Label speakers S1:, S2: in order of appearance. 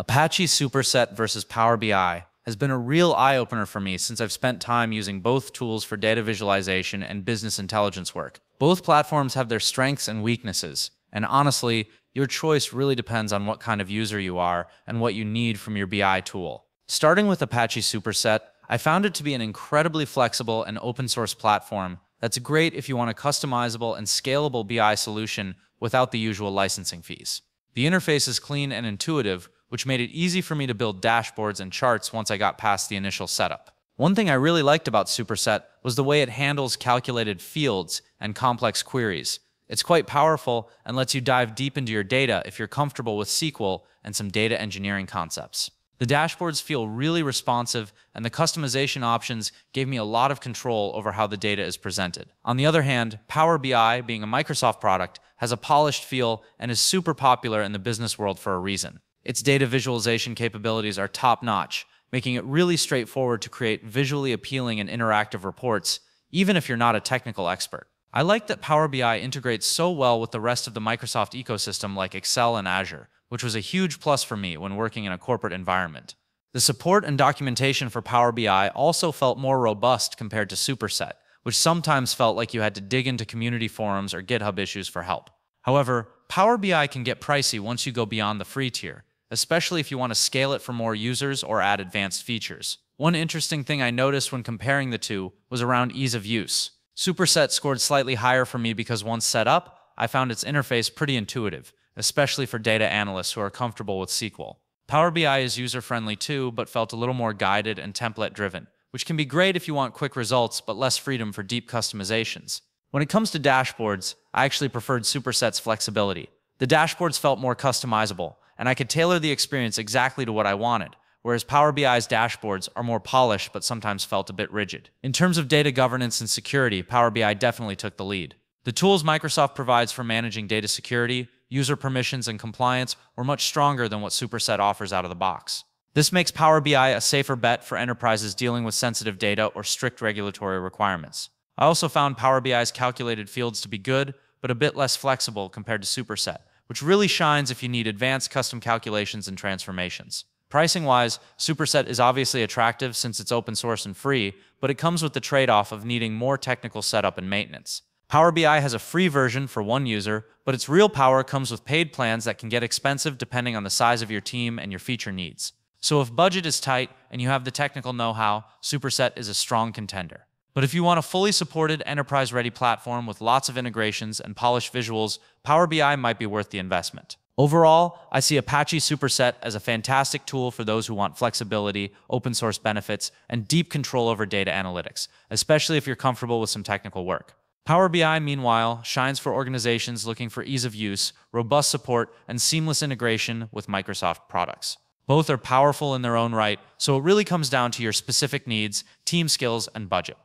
S1: Apache Superset versus Power BI has been a real eye opener for me since I've spent time using both tools for data visualization and business intelligence work. Both platforms have their strengths and weaknesses, and honestly, your choice really depends on what kind of user you are and what you need from your BI tool. Starting with Apache Superset, I found it to be an incredibly flexible and open source platform that's great if you want a customizable and scalable BI solution without the usual licensing fees. The interface is clean and intuitive, which made it easy for me to build dashboards and charts once I got past the initial setup. One thing I really liked about Superset was the way it handles calculated fields and complex queries. It's quite powerful and lets you dive deep into your data if you're comfortable with SQL and some data engineering concepts. The dashboards feel really responsive, and the customization options gave me a lot of control over how the data is presented. On the other hand, Power BI, being a Microsoft product, has a polished feel and is super popular in the business world for a reason. Its data visualization capabilities are top notch, making it really straightforward to create visually appealing and interactive reports, even if you're not a technical expert. I like that Power BI integrates so well with the rest of the Microsoft ecosystem like Excel and Azure, which was a huge plus for me when working in a corporate environment. The support and documentation for Power BI also felt more robust compared to Superset, which sometimes felt like you had to dig into community forums or GitHub issues for help. However, Power BI can get pricey once you go beyond the free tier, especially if you want to scale it for more users or add advanced features. One interesting thing I noticed when comparing the two was around ease of use. Superset scored slightly higher for me because once set up, I found its interface pretty intuitive, especially for data analysts who are comfortable with SQL. Power BI is user-friendly too, but felt a little more guided and template-driven, which can be great if you want quick results but less freedom for deep customizations. When it comes to dashboards, I actually preferred Superset's flexibility. The dashboards felt more customizable, and I could tailor the experience exactly to what I wanted, whereas Power BI's dashboards are more polished but sometimes felt a bit rigid. In terms of data governance and security, Power BI definitely took the lead. The tools Microsoft provides for managing data security, user permissions, and compliance were much stronger than what Superset offers out of the box. This makes Power BI a safer bet for enterprises dealing with sensitive data or strict regulatory requirements. I also found Power BI's calculated fields to be good, but a bit less flexible compared to Superset, which really shines if you need advanced custom calculations and transformations. Pricing wise, Superset is obviously attractive since it's open source and free, but it comes with the trade off of needing more technical setup and maintenance. Power BI has a free version for one user, but its real power comes with paid plans that can get expensive depending on the size of your team and your feature needs. So if budget is tight and you have the technical know how, Superset is a strong contender. But if you want a fully supported enterprise ready platform with lots of integrations and polished visuals, Power BI might be worth the investment. Overall, I see Apache Superset as a fantastic tool for those who want flexibility, open source benefits, and deep control over data analytics, especially if you're comfortable with some technical work. Power BI, meanwhile, shines for organizations looking for ease of use, robust support, and seamless integration with Microsoft products. Both are powerful in their own right, so it really comes down to your specific needs, team skills, and budget.